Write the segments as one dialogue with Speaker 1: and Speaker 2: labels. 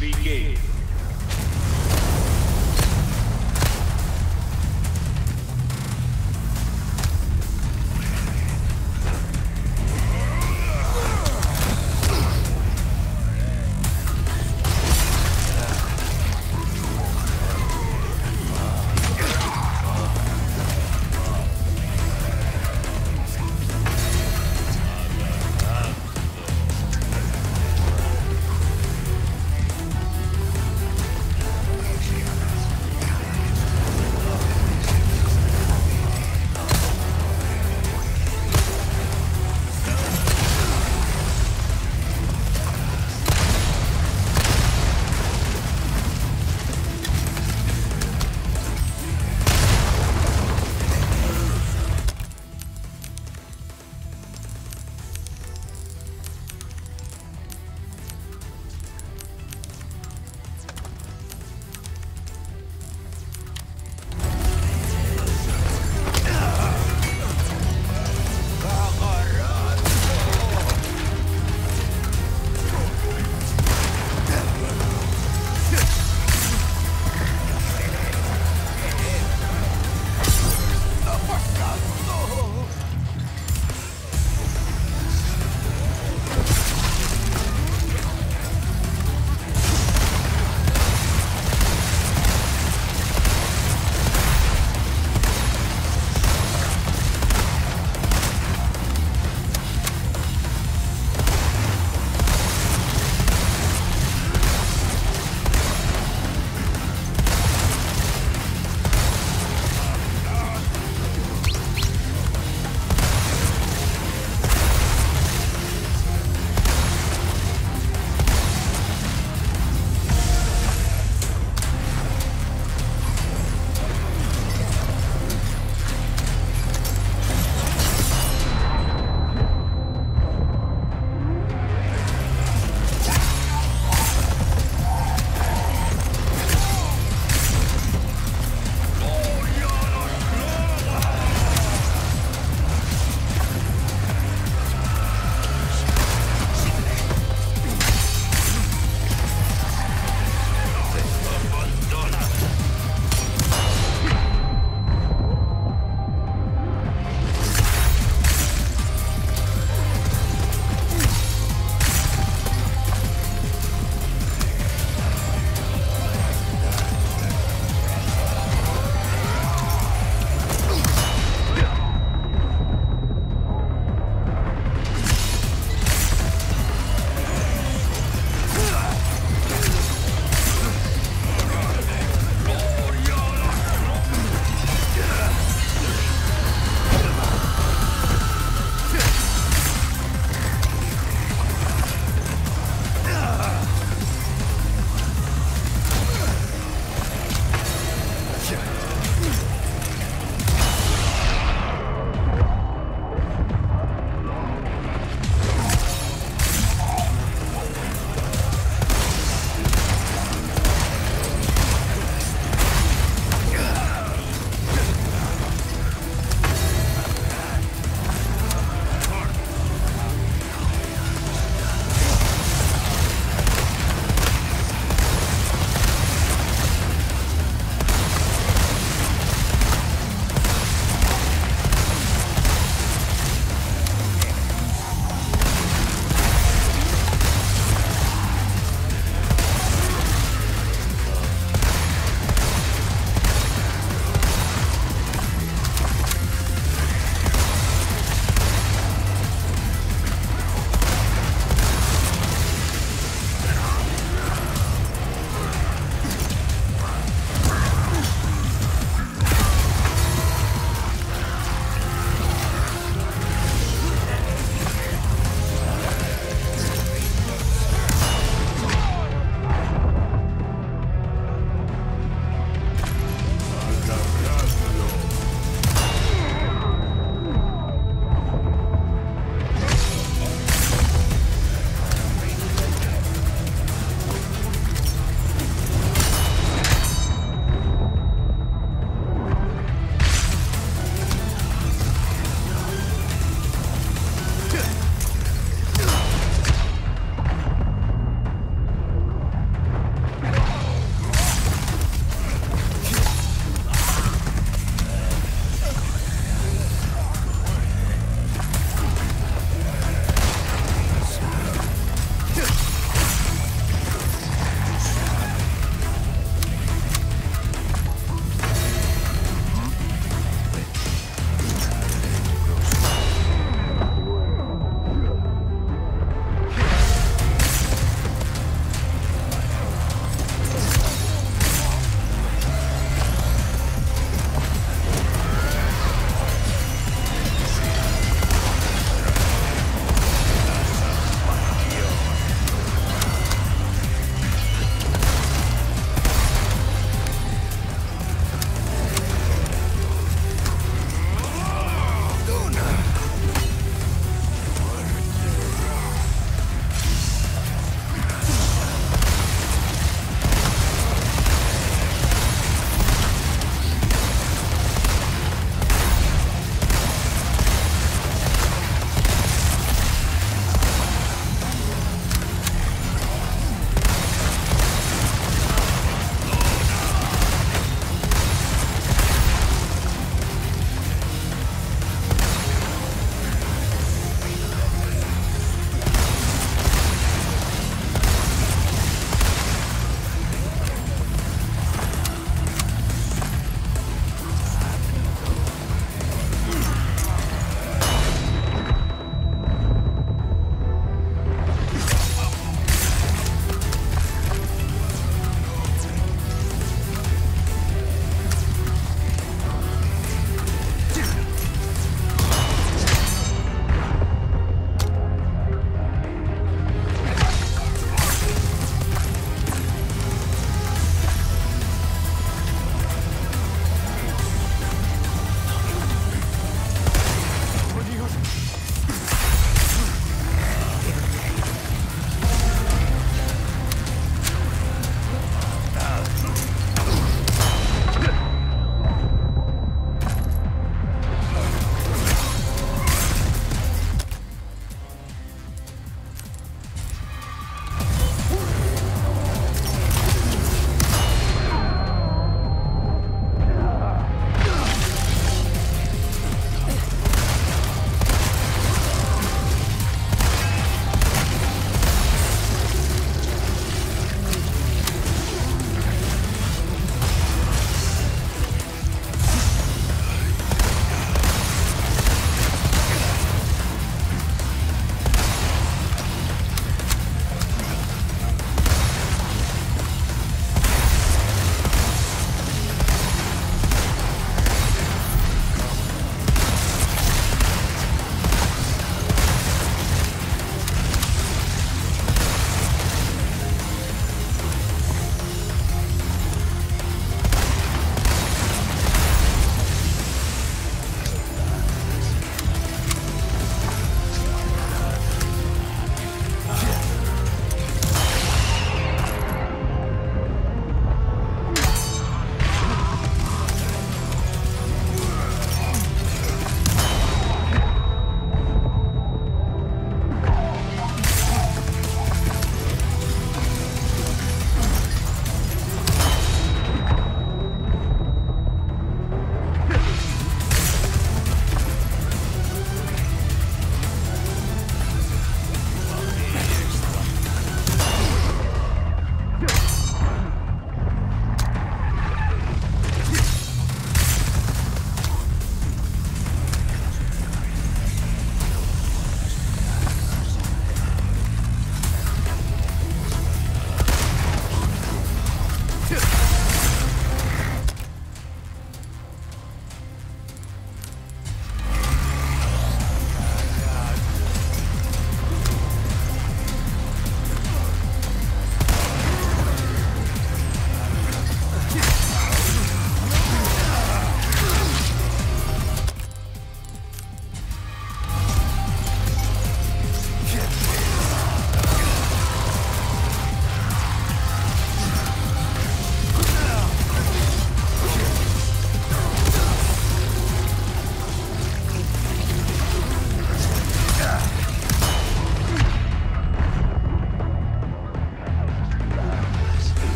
Speaker 1: Begin.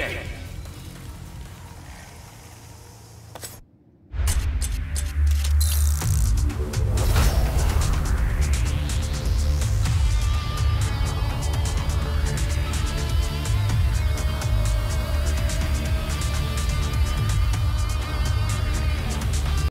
Speaker 1: DJ.